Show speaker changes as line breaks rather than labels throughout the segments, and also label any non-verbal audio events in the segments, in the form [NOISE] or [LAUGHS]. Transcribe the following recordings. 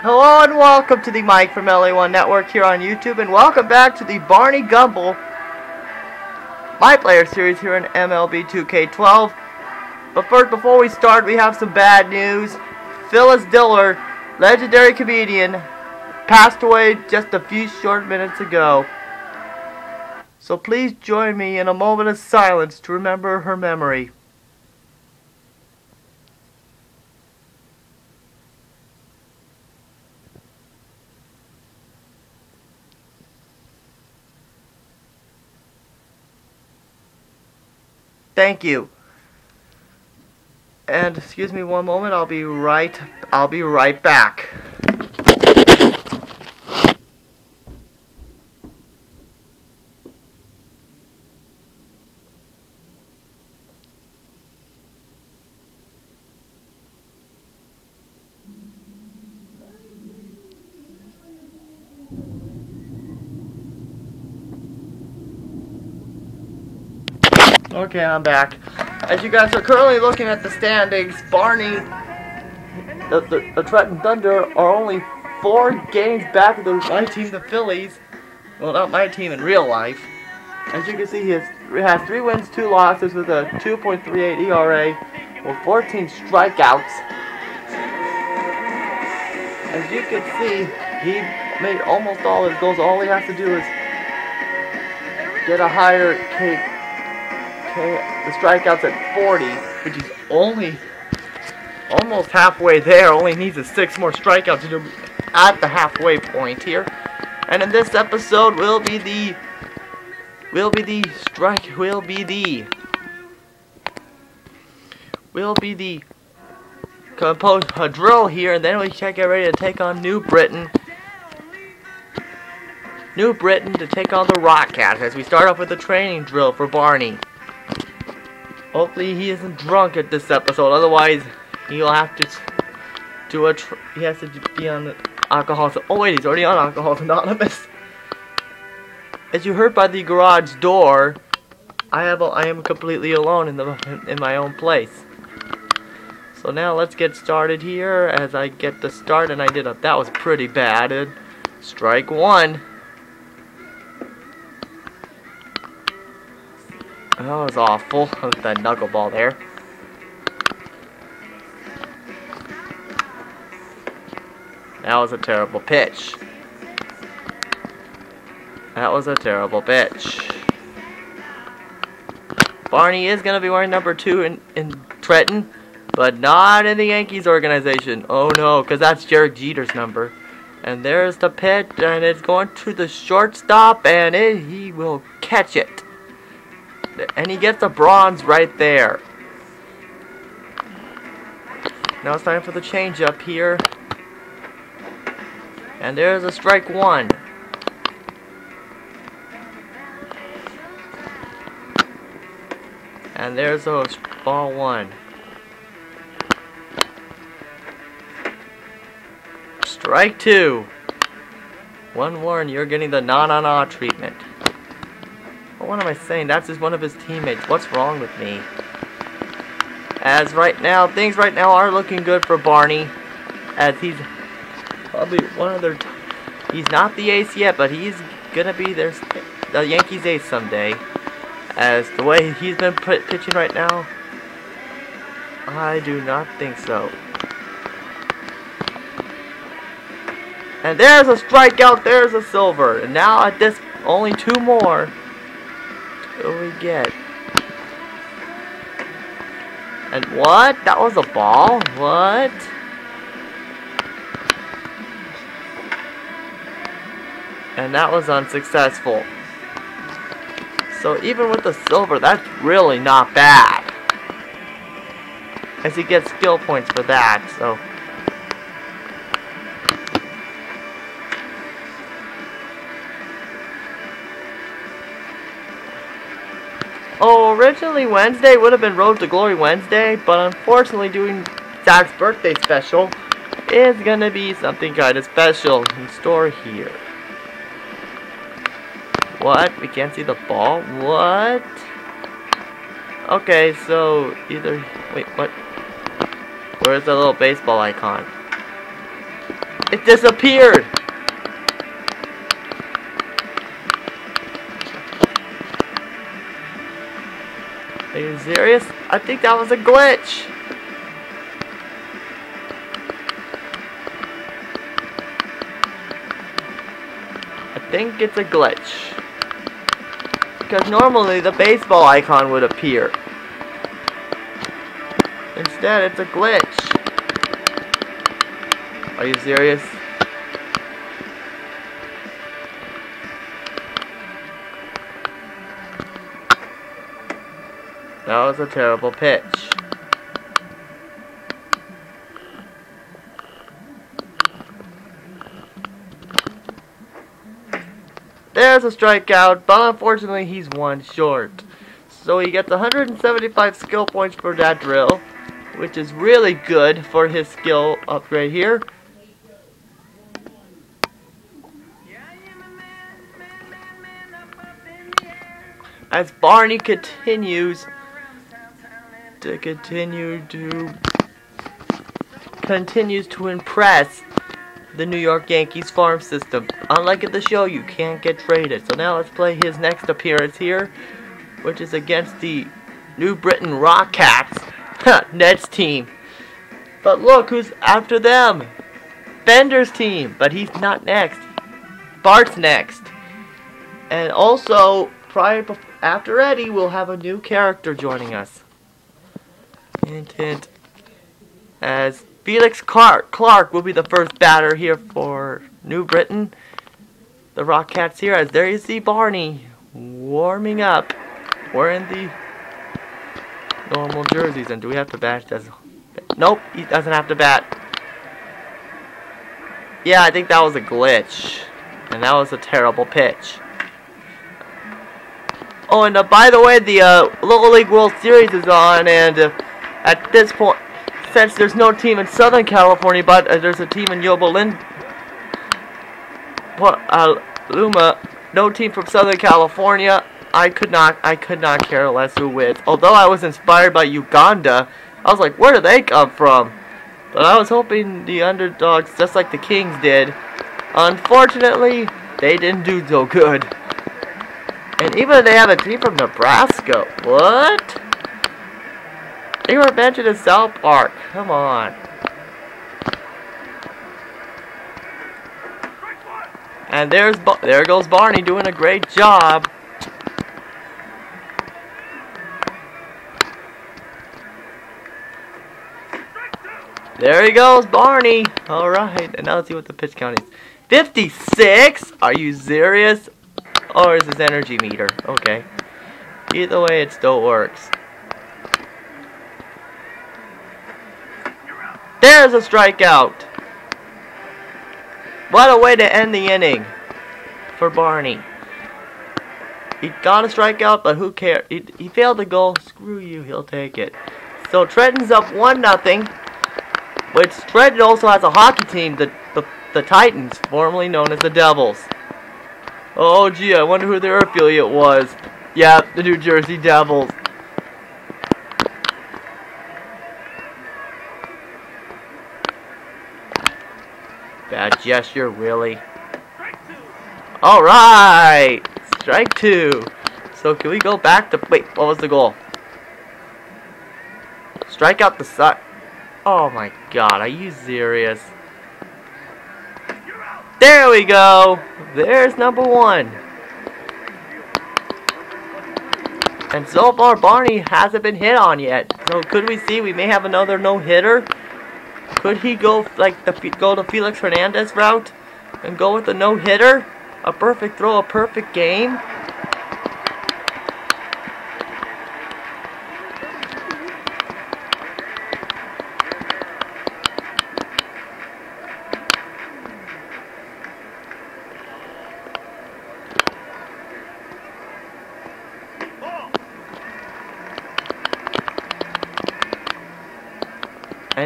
Hello and welcome to the Mike from LA1 Network here on YouTube and welcome back to the Barney Gumble My Player Series here in MLB 2K12 But first, before we start, we have some bad news. Phyllis Diller, legendary comedian, passed away just a few short minutes ago. So please join me in a moment of silence to remember her memory Thank you. And excuse me one moment, I'll be right I'll be right back. Okay, I'm back. As you guys are currently looking at the standings, Barney, the, the, the Trenton Thunder are only four games back of the, my team, the Phillies. Well, not my team in real life. As you can see, he has, has three wins, two losses with a 2.38 ERA with 14 strikeouts. As you can see, he made almost all his goals. All he has to do is get a higher K the strikeouts at 40, which is only almost halfway there. Only needs a six more strikeouts to do at the halfway point here. And in this episode will be the will be the strike will be the will be the compose a drill here, and then we can get ready to take on New Britain. New Britain to take on the Rock Cats as we start off with the training drill for Barney. Hopefully he isn't drunk at this episode, otherwise he'll have to do a he has to be on alcohol. So oh wait, he's already on Alcohol [LAUGHS] Anonymous. As you heard by the garage door, I have a, I am completely alone in the in my own place. So now let's get started here as I get the start and I did a that was pretty bad. Strike one. That was awful with that knuckleball there. That was a terrible pitch. That was a terrible pitch. Barney is going to be wearing number two in, in Trenton, but not in the Yankees organization. Oh no, because that's Derek Jeter's number. And there's the pitch, and it's going to the shortstop, and it, he will catch it. And he gets a bronze right there. Now it's time for the change up here. And there's a strike one. And there's a ball one. Strike two. One and you're getting the na-na-na treatment. What am I saying? That's just one of his teammates. What's wrong with me? As right now, things right now are looking good for Barney. As he's probably one of their... He's not the ace yet, but he's gonna be their the Yankees ace someday. As the way he's been pitching right now, I do not think so. And there's a strikeout, there's a silver. And now at this, only two more. Do we get? And what? That was a ball? What? And that was unsuccessful. So even with the silver, that's really not bad. As he gets skill points for that, so... originally Wednesday would have been Road to Glory Wednesday, but unfortunately doing Zach's birthday special is gonna be something kind of special in store here. What? We can't see the ball? What? Okay, so either... Wait, what? Where's the little baseball icon? It disappeared. Serious? I think that was a glitch. I think it's a glitch. Because normally the baseball icon would appear. Instead, it's a glitch. Are you serious? That was a terrible pitch. There's a strikeout, but unfortunately he's one short. So he gets 175 skill points for that drill, which is really good for his skill upgrade here. As Barney continues to continue to continues to impress the New York Yankees farm system. Unlike at the show, you can't get traded. So now let's play his next appearance here, which is against the New Britain Rockcats, [LAUGHS] Ned's team. But look who's after them. Bender's team, but he's not next. Bart's next. And also, prior after Eddie, we'll have a new character joining us. Hint, hint. As Felix Clark, Clark will be the first batter here for New Britain. The Rock Cats here, as there you see Barney warming up. Wearing the normal jerseys. And do we have to bat? Does Nope, he doesn't have to bat. Yeah, I think that was a glitch. And that was a terrible pitch. Oh, and uh, by the way, the uh, Little League World Series is on, and uh, at this point, since there's no team in Southern California, but uh, there's a team in Yobalin, uh, Luma, no team from Southern California. I could not, I could not care less who wins. Although I was inspired by Uganda, I was like, where do they come from? But I was hoping the underdogs, just like the Kings did. Unfortunately, they didn't do so good. And even they have a team from Nebraska. What? They were mentioned in South Park. Come on. And there's there goes Barney doing a great job. There he goes, Barney. All right, and now let's see what the pitch count is. 56? Are you serious? Or is this energy meter? Okay. Either way, it still works. There's a strikeout. What a way to end the inning for Barney. He got a strikeout, but who cares? He, he failed the goal. Screw you, he'll take it. So Trenton's up 1 nothing. Which Trenton also has a hockey team, the, the, the Titans, formerly known as the Devils. Oh gee, I wonder who their affiliate was. Yeah, the New Jersey Devils. Bad gesture, really. Alright! Strike two. So can we go back to... Wait, what was the goal? Strike out the suck. Oh my god, are you serious? There we go! There's number one. And so far, Barney hasn't been hit on yet. So could we see we may have another no-hitter? Could he go like the go the Felix Hernandez route and go with a no hitter? A perfect throw, a perfect game.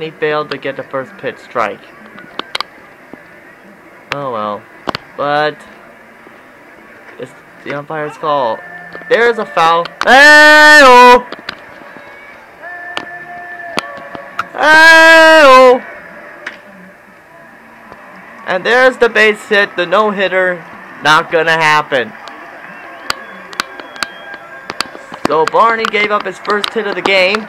And he failed to get the first pitch strike. Oh well. But it's the umpire's call. There's a foul. Hey oh! Hey oh! And there's the base hit, the no-hitter. Not gonna happen. So Barney gave up his first hit of the game.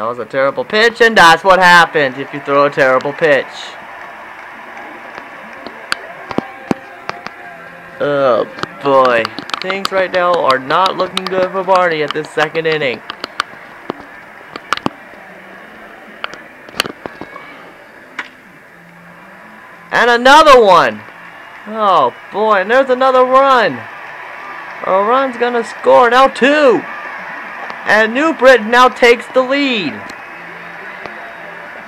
That was a terrible pitch, and that's what happens if you throw a terrible pitch. Oh boy. Things right now are not looking good for Barney at this second inning. And another one! Oh boy, and there's another run! A run's gonna score, now two! And New Britain now takes the lead.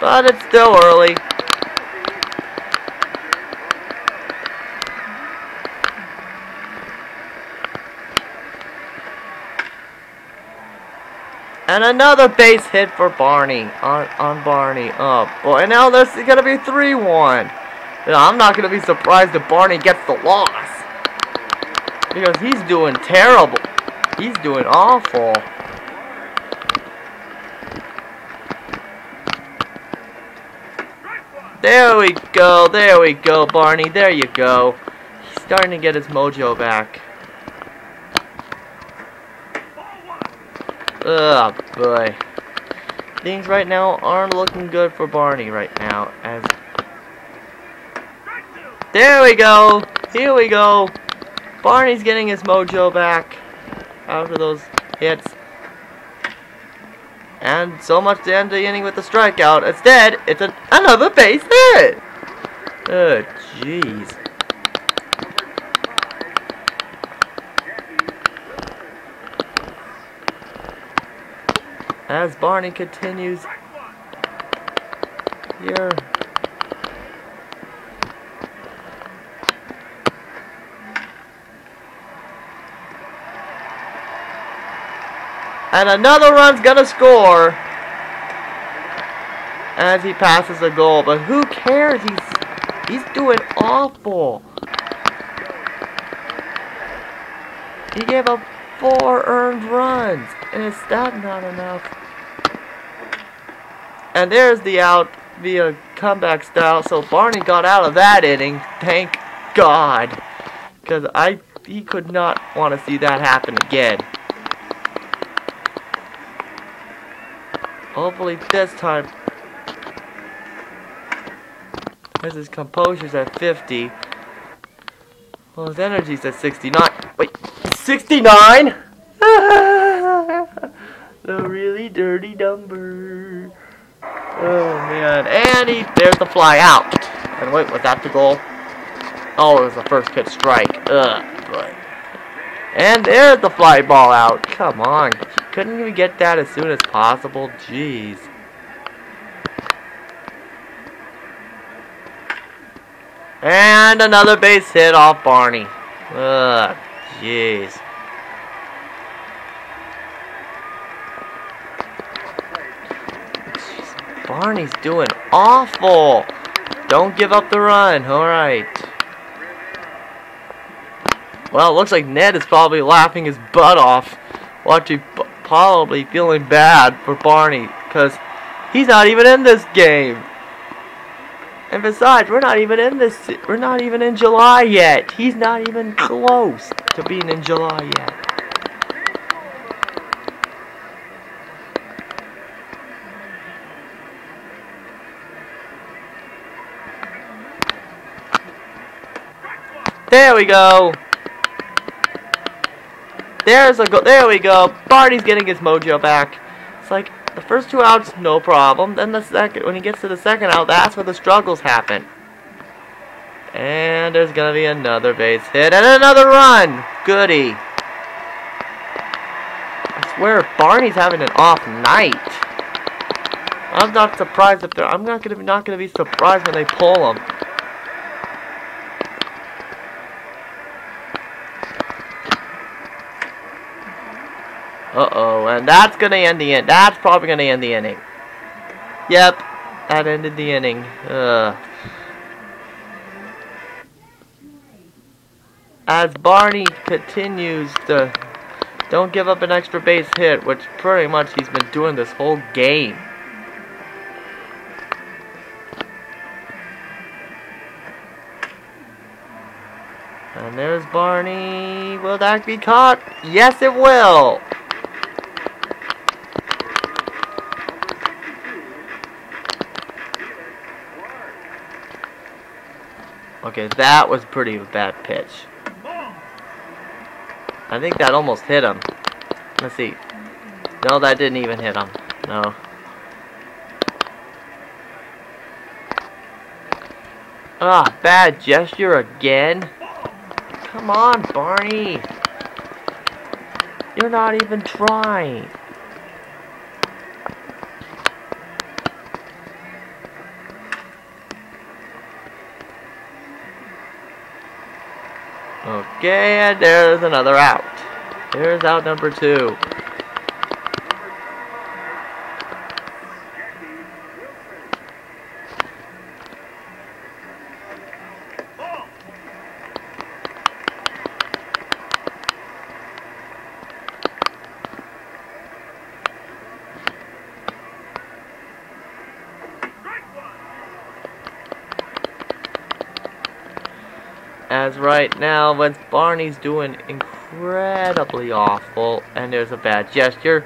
But it's still early. And another base hit for Barney. On, on Barney. Oh boy. And now this is going to be 3-1. I'm not going to be surprised if Barney gets the loss. Because he's doing terrible. He's doing awful. There we go, there we go, Barney, there you go. He's starting to get his mojo back. Oh boy. Things right now aren't looking good for Barney right now. As There we go! Here we go! Barney's getting his mojo back after those hits. And so much to end the inning with a strikeout. Instead, it's an, another base hit! Oh, jeez. as Barney continues here. And another run's gonna score as he passes a goal. But who cares? He's he's doing awful. He gave up four earned runs. And is that not enough? And there's the out via uh, comeback style. So Barney got out of that inning. Thank God. Because I he could not want to see that happen again. Hopefully this time as his composure's at 50. Well, his energy's at 69. Wait, 69? [LAUGHS] the really dirty number. Oh man, and he there's the fly out. And wait, was that the goal? Oh, it was the first pitch strike. Ugh, boy. And there's the fly ball out. Come on, couldn't even get that as soon as possible. Jeez. And another base hit off Barney. Ugh, jeez. Barney's doing awful. Don't give up the run. Alright. Well, it looks like Ned is probably laughing his butt off. Watching, probably feeling bad for Barney. Because he's not even in this game. And besides, we're not even in this, we're not even in July yet. He's not even close to being in July yet. There we go. There's a go. There we go. Barney's getting his mojo back. It's like the first two outs, no problem. Then the second, when he gets to the second out, that's where the struggles happen. And there's gonna be another base hit and another run. Goody. I swear, Barney's having an off night. I'm not surprised if they're. I'm not gonna be not gonna be surprised when they pull him. Uh-oh, and that's going to end the inning. That's probably going to end the inning. Yep, that ended the inning. Ugh. As Barney continues to Don't give up an extra base hit, which pretty much he's been doing this whole game. And there's Barney. Will that be caught? Yes, it will. Okay, that was pretty bad pitch. I think that almost hit him. Let's see. No, that didn't even hit him. No. Ah, bad gesture again. Come on, Barney. You're not even trying. Okay, and there's another out. There's out number two. As right now, when Barney's doing incredibly awful, and there's a bad gesture,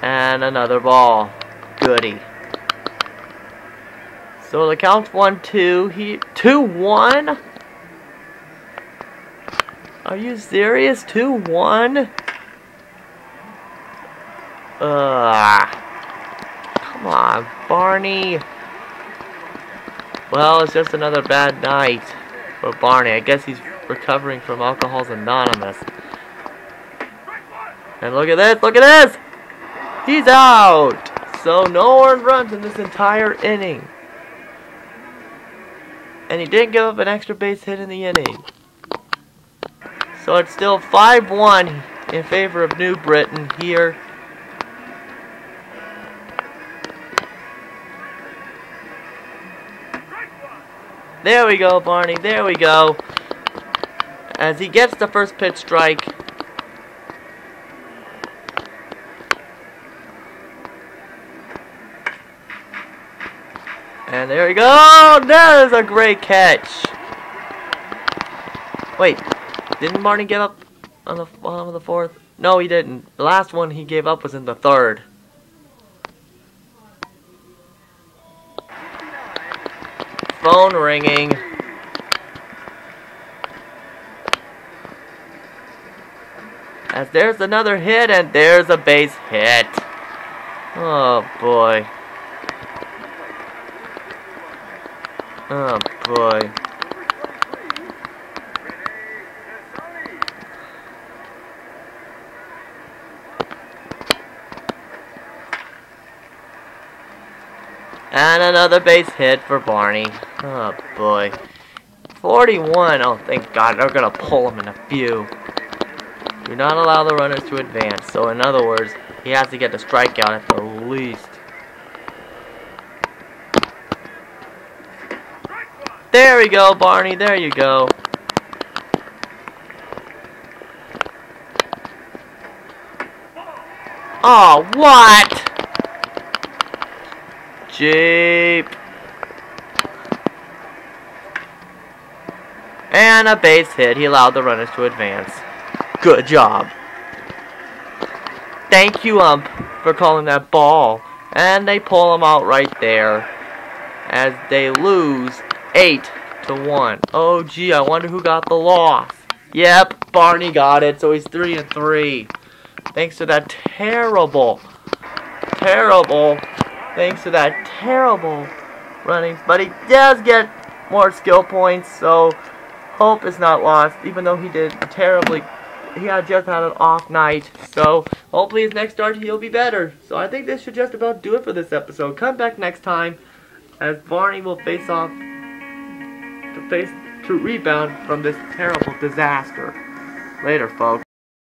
and another ball. Goody. So the count's one, two. He two one. Are you serious? Two one. Ugh. Come on, Barney. Well, it's just another bad night for Barney. I guess he's recovering from Alcohol's Anonymous. And look at this, look at this! He's out! So no earned runs in this entire inning. And he didn't give up an extra base hit in the inning. So it's still 5-1 in favor of New Britain here. There we go, Barney. There we go. As he gets the first pitch strike. And there we go. That is a great catch. Wait, didn't Barney give up on the bottom of the fourth? No, he didn't. The last one he gave up was in the third. Phone ringing. As there's another hit and there's a base hit. Oh boy. Oh boy. And another base hit for Barney. Oh boy. 41. Oh, thank God. They're going to pull him in a few. Do not allow the runners to advance. So, in other words, he has to get the strikeout at the least. There we go, Barney. There you go. Oh, what? Jeep. And a base hit. He allowed the runners to advance. Good job. Thank you, ump, for calling that ball. And they pull him out right there. As they lose 8 to 1. Oh, gee, I wonder who got the loss. Yep, Barney got it, so he's 3 and 3. Thanks to that terrible, terrible thanks to that terrible running. But he does get more skill points, so hope is not lost, even though he did terribly. He had just had an off night, so hopefully his next start he'll be better. So I think this should just about do it for this episode. Come back next time, as Barney will face off to face to rebound from this terrible disaster. Later, folks.